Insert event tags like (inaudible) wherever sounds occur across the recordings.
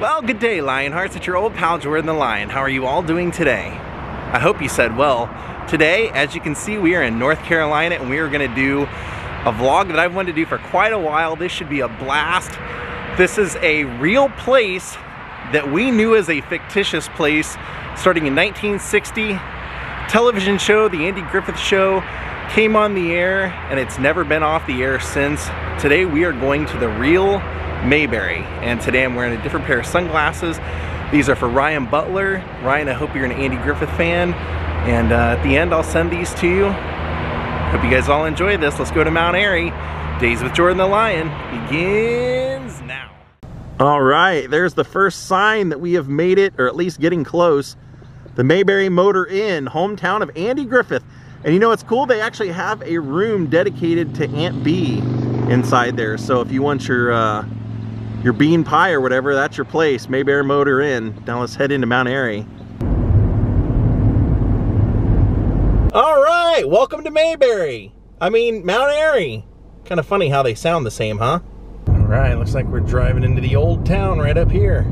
Well, good day, Lionhearts. It's your old pal Jordan the Lion. How are you all doing today? I hope you said well. Today, as you can see, we are in North Carolina and we are gonna do a vlog that I've wanted to do for quite a while. This should be a blast. This is a real place that we knew as a fictitious place starting in 1960. Television show, The Andy Griffith Show, came on the air and it's never been off the air since. Today we are going to the real Mayberry. And today I'm wearing a different pair of sunglasses. These are for Ryan Butler. Ryan, I hope you're an Andy Griffith fan. And uh, at the end, I'll send these to you. Hope you guys all enjoy this. Let's go to Mount Airy. Daze with Jordan the Lion begins now. All right, there's the first sign that we have made it, or at least getting close. The Mayberry Motor Inn, hometown of Andy Griffith. And you know what's cool? They actually have a room dedicated to Aunt Bee inside there. So if you want your uh, your bean pie or whatever, that's your place. Mayberry Motor Inn. Now let's head into Mount Airy. All right, welcome to Mayberry. I mean, Mount Airy. Kind of funny how they sound the same, huh? All right, looks like we're driving into the old town right up here.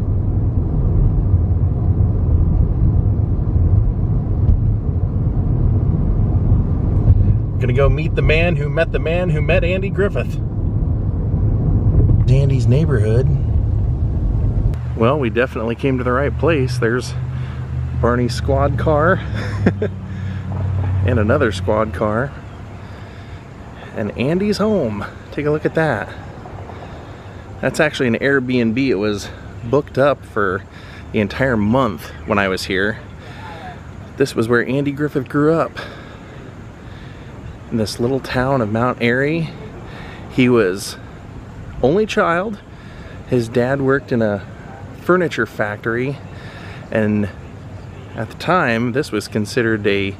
Gonna go meet the man who met the man who met Andy Griffith. Dandy's neighborhood. Well, we definitely came to the right place. There's Barney's squad car (laughs) and another squad car and Andy's home. Take a look at that. That's actually an Airbnb. It was booked up for the entire month when I was here. This was where Andy Griffith grew up. In this little town of Mount Airy. He was only child. His dad worked in a furniture factory and at the time this was considered a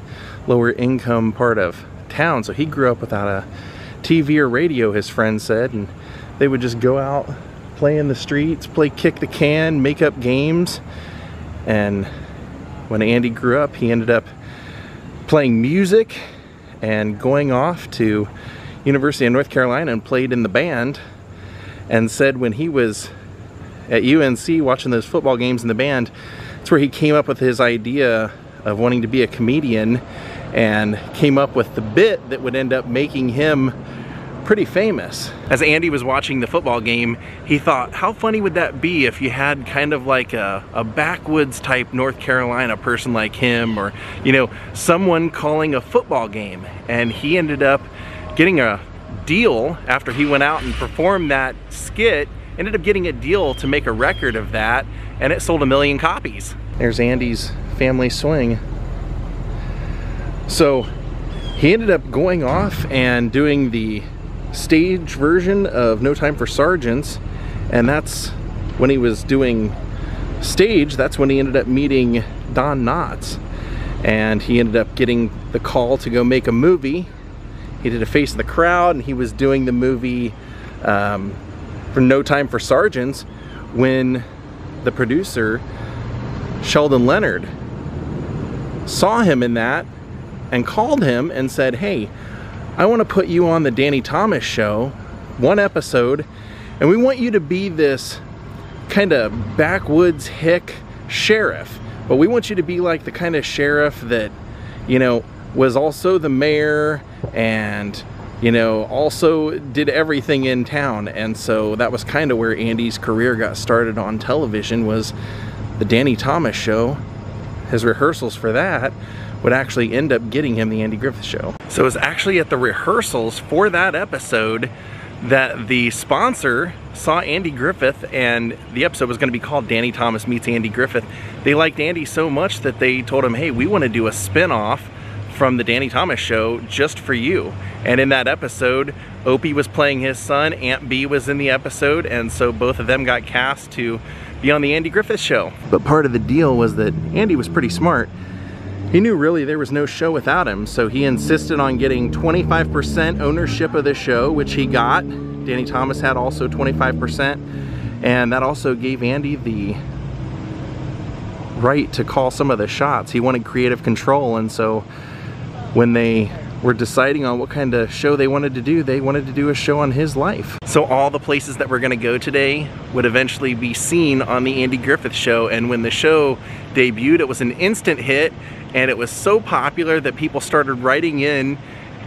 lower income part of town so he grew up without a TV or radio his friends said and they would just go out play in the streets play kick the can make up games and when Andy grew up he ended up playing music and going off to University of North Carolina and played in the band and said when he was at UNC watching those football games in the band, that's where he came up with his idea of wanting to be a comedian and came up with the bit that would end up making him pretty famous. As Andy was watching the football game, he thought, how funny would that be if you had kind of like a, a backwoods type North Carolina person like him or, you know, someone calling a football game. And he ended up getting a deal after he went out and performed that skit ended up getting a deal to make a record of that and it sold a million copies. There's Andy's family swing. So he ended up going off and doing the stage version of No Time for Sergeants and that's when he was doing stage that's when he ended up meeting Don Knotts. And he ended up getting the call to go make a movie he did a face of the crowd and he was doing the movie um, for No Time for Sergeants when the producer Sheldon Leonard saw him in that and called him and said hey I want to put you on the Danny Thomas show one episode and we want you to be this kind of backwoods hick sheriff but we want you to be like the kind of sheriff that you know was also the mayor and you know also did everything in town. And so that was kind of where Andy's career got started on television was the Danny Thomas show. His rehearsals for that would actually end up getting him the Andy Griffith show. So it was actually at the rehearsals for that episode that the sponsor saw Andy Griffith and the episode was going to be called Danny Thomas Meets Andy Griffith. They liked Andy so much that they told him, hey, we want to do a spin-off from the Danny Thomas show just for you. And in that episode, Opie was playing his son, Aunt Bee was in the episode, and so both of them got cast to be on the Andy Griffith show. But part of the deal was that Andy was pretty smart. He knew really there was no show without him, so he insisted on getting 25% ownership of the show, which he got. Danny Thomas had also 25%, and that also gave Andy the right to call some of the shots. He wanted creative control, and so when they were deciding on what kind of show they wanted to do, they wanted to do a show on his life. So all the places that we're gonna go today would eventually be seen on the Andy Griffith Show, and when the show debuted, it was an instant hit, and it was so popular that people started writing in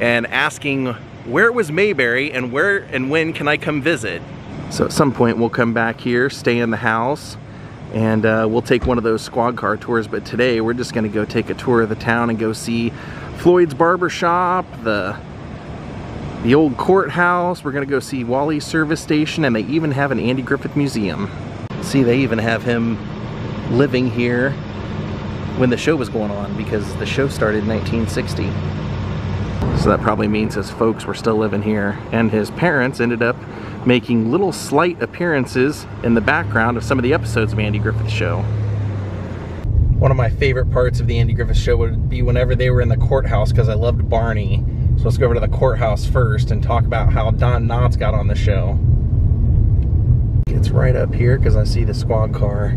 and asking where was Mayberry and where and when can I come visit? So at some point we'll come back here, stay in the house, and uh, we'll take one of those squad car tours, but today we're just gonna go take a tour of the town and go see Floyd's Barber Shop, the the old courthouse. We're gonna go see Wally's service station, and they even have an Andy Griffith Museum. See, they even have him living here when the show was going on because the show started in 1960. So that probably means his folks were still living here. And his parents ended up making little slight appearances in the background of some of the episodes of Andy Griffith's show. One of my favorite parts of the Andy Griffith show would be whenever they were in the courthouse because I loved Barney. So let's go over to the courthouse first and talk about how Don Knotts got on the show. It's right up here because I see the squad car.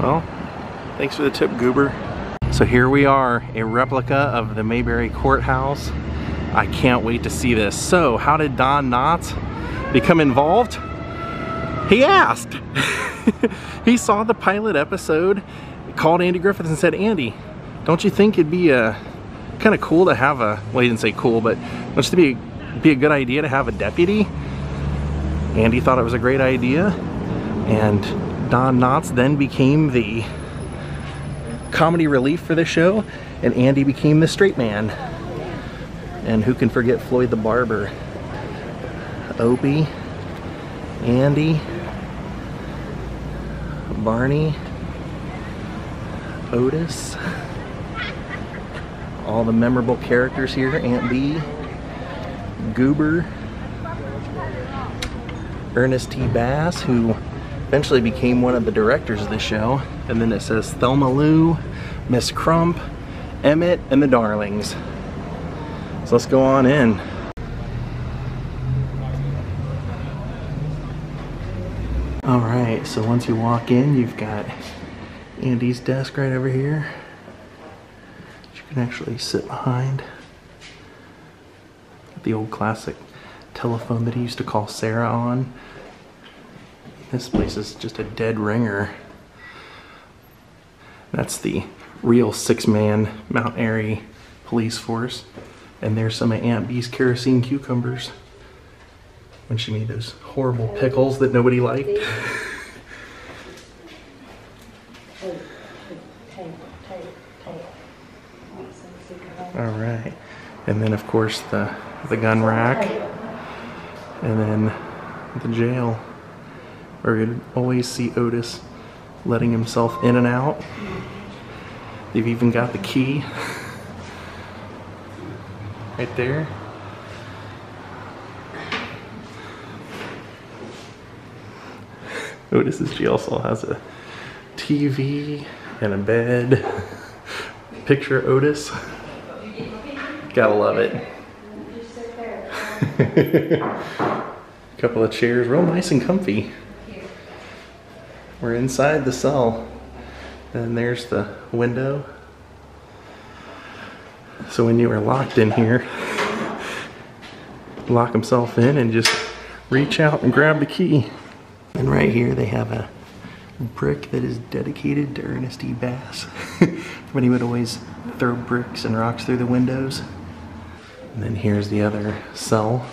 Well, thanks for the tip, Goober. So here we are, a replica of the Mayberry Courthouse. I can't wait to see this. So, how did Don Knotts become involved? He asked. (laughs) he saw the pilot episode, called Andy Griffith and said, Andy, don't you think it'd be uh, a kind of cool to have a, well he didn't say cool, but don't you be, be a good idea to have a deputy? Andy thought it was a great idea and Don Knotts then became the comedy relief for the show and Andy became the straight man. And who can forget Floyd the Barber? Opie, Andy, Barney, Otis, all the memorable characters here, Aunt Bee, Goober, Ernest T. Bass, who eventually became one of the directors of the show. And then it says Thelma Lou, Miss Crump, Emmett, and the Darlings. So let's go on in. So once you walk in, you've got Andy's desk right over here. You can actually sit behind. The old classic telephone that he used to call Sarah on. This place is just a dead ringer. That's the real six-man Mount Airy police force. And there's some of Aunt Bee's kerosene cucumbers when she made those horrible pickles that nobody liked. (laughs) All right. And then of course the, the gun rack. And then the jail where you'd always see Otis letting himself in and out. They've even got the key (laughs) right there. Otis's jail cell has a TV and a bed. (laughs) Picture Otis. (laughs) Gotta love it. A (laughs) Couple of chairs, real nice and comfy. We're inside the cell. And there's the window. So when you are locked in here, (laughs) lock himself in and just reach out and grab the key. And right here they have a brick that is dedicated to Ernest E. Bass. (laughs) when he would always throw bricks and rocks through the windows. And then here's the other cell.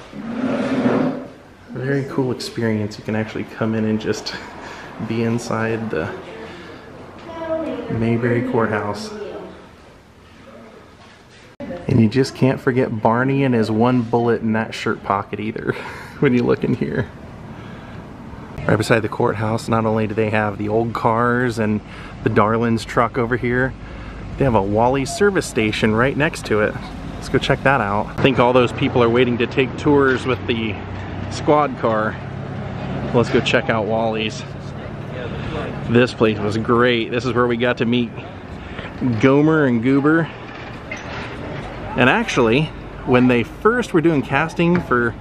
Very cool experience. You can actually come in and just (laughs) be inside the Mayberry Courthouse. And you just can't forget Barney and his one bullet in that shirt pocket either (laughs) when you look in here. Right beside the courthouse, not only do they have the old cars and the Darlings truck over here, they have a Wally service station right next to it. Let's go check that out. I think all those people are waiting to take tours with the squad car. Let's go check out Wally's. This place was great. This is where we got to meet Gomer and Goober. And actually, when they first were doing casting for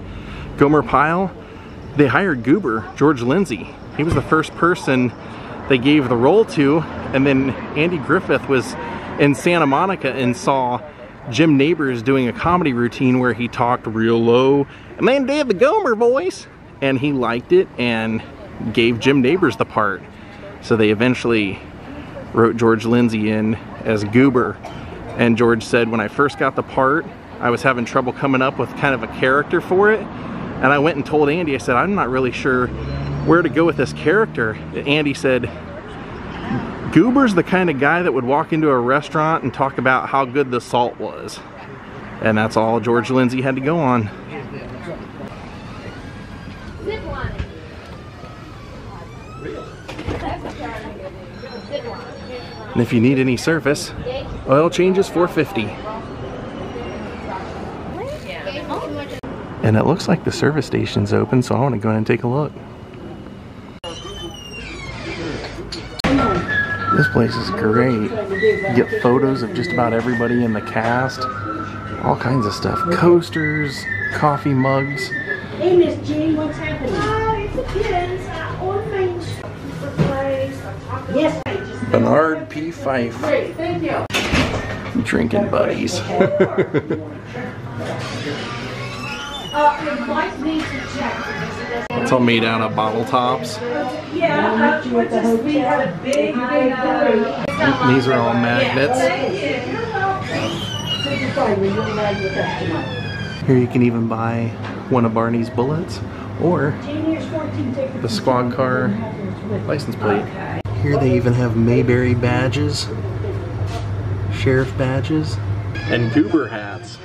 Gomer Pyle, they hired Goober, George Lindsay. He was the first person they gave the role to, and then Andy Griffith was in Santa Monica and saw Jim Nabors doing a comedy routine where he talked real low and then did the Gomer voice. And he liked it and gave Jim Nabors the part. So they eventually wrote George Lindsay in as Goober. And George said, when I first got the part, I was having trouble coming up with kind of a character for it. And I went and told Andy, I said, I'm not really sure where to go with this character. Andy said, Goober's the kind of guy that would walk into a restaurant and talk about how good the salt was. And that's all George Lindsay had to go on. And if you need any service, oil changes 450. And it looks like the service station's open, so I want to go in and take a look. This place is great. You get photos of just about everybody in the cast. All kinds of stuff. Coasters, coffee mugs. Hey, Miss Jean, what's happening? Oh, it depends. On Main Street, Yes. Bernard P. Fife. Great, thank you. Drinking buddies. (laughs) Uh, it might need to check all made out of bottle tops. These are all magnets. Here you can even buy one of Barney's bullets or the squad car license plate. Here they even have Mayberry badges, sheriff badges, and goober hats.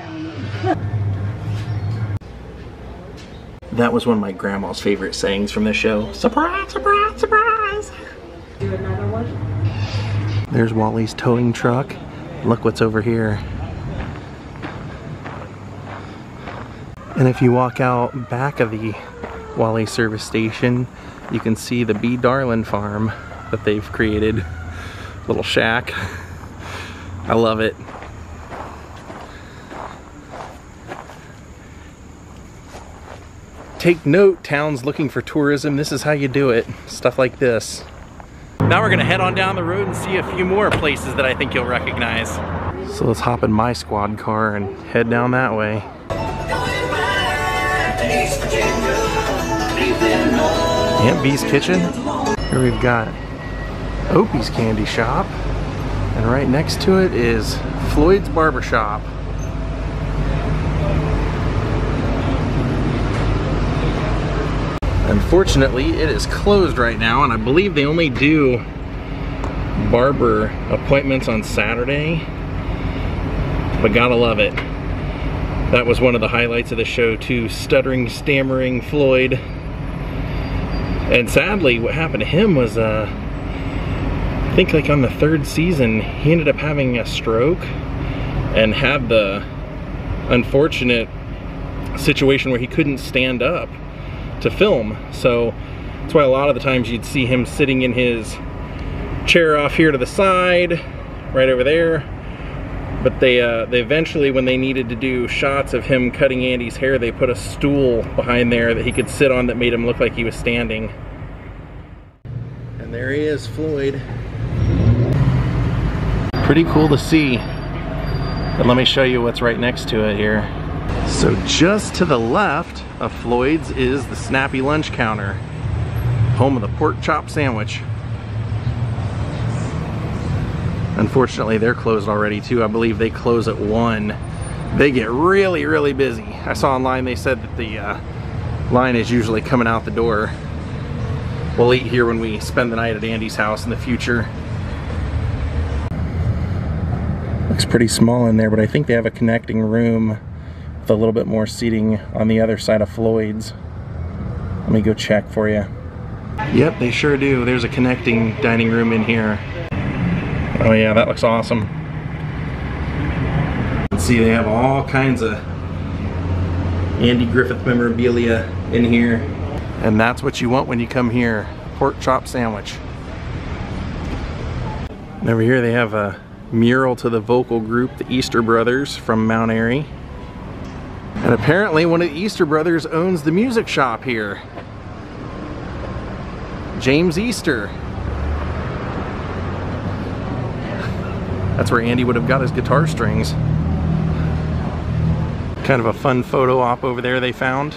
That was one of my grandma's favorite sayings from the show. Surprise, surprise, surprise! There's Wally's towing truck. Look what's over here. And if you walk out back of the Wally service station, you can see the B. Darlin farm that they've created. Little shack. I love it. Take note, towns looking for tourism, this is how you do it. Stuff like this. Now we're gonna head on down the road and see a few more places that I think you'll recognize. So let's hop in my squad car and head down that way. Aunt Bee's Kitchen. Here we've got Opie's Candy Shop. And right next to it is Floyd's Barbershop. Unfortunately, it is closed right now, and I believe they only do barber appointments on Saturday. But gotta love it. That was one of the highlights of the show too, stuttering, stammering Floyd. And sadly, what happened to him was, uh, I think like on the third season, he ended up having a stroke and had the unfortunate situation where he couldn't stand up to film. So that's why a lot of the times you'd see him sitting in his chair off here to the side, right over there. But they, uh, they eventually, when they needed to do shots of him cutting Andy's hair, they put a stool behind there that he could sit on that made him look like he was standing. And there he is, Floyd. Pretty cool to see. But let me show you what's right next to it here. So just to the left of Floyd's is the Snappy Lunch Counter, home of the pork chop sandwich. Unfortunately, they're closed already too. I believe they close at 1. They get really, really busy. I saw online they said that the uh, line is usually coming out the door. We'll eat here when we spend the night at Andy's house in the future. Looks pretty small in there, but I think they have a connecting room with a little bit more seating on the other side of Floyd's. Let me go check for you. Yep, they sure do. There's a connecting dining room in here. Oh yeah, that looks awesome. Let's see, they have all kinds of Andy Griffith memorabilia in here. And that's what you want when you come here. Pork chop sandwich. And over here they have a mural to the vocal group, the Easter Brothers from Mount Airy. And apparently one of the Easter Brothers owns the music shop here. James Easter. That's where Andy would have got his guitar strings. Kind of a fun photo op over there they found.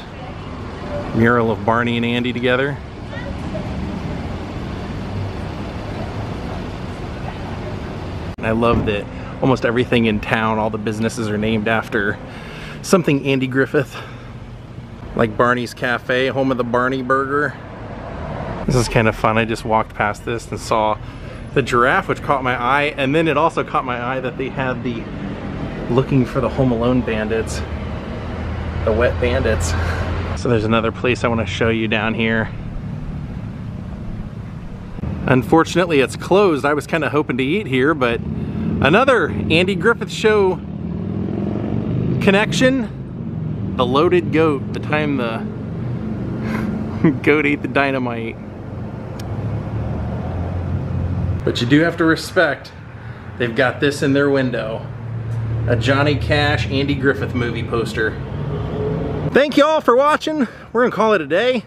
Mural of Barney and Andy together. I love that almost everything in town, all the businesses are named after something Andy Griffith. Like Barney's Cafe, home of the Barney Burger. This is kind of fun. I just walked past this and saw the giraffe, which caught my eye. And then it also caught my eye that they had the looking for the Home Alone bandits. The wet bandits. So there's another place I want to show you down here. Unfortunately, it's closed. I was kind of hoping to eat here, but another Andy Griffith Show connection. The loaded goat, the time the (laughs) goat ate the dynamite. But you do have to respect, they've got this in their window. A Johnny Cash, Andy Griffith movie poster. Thank you all for watching. We're gonna call it a day.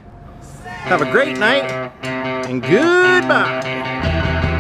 Have a great night and goodbye.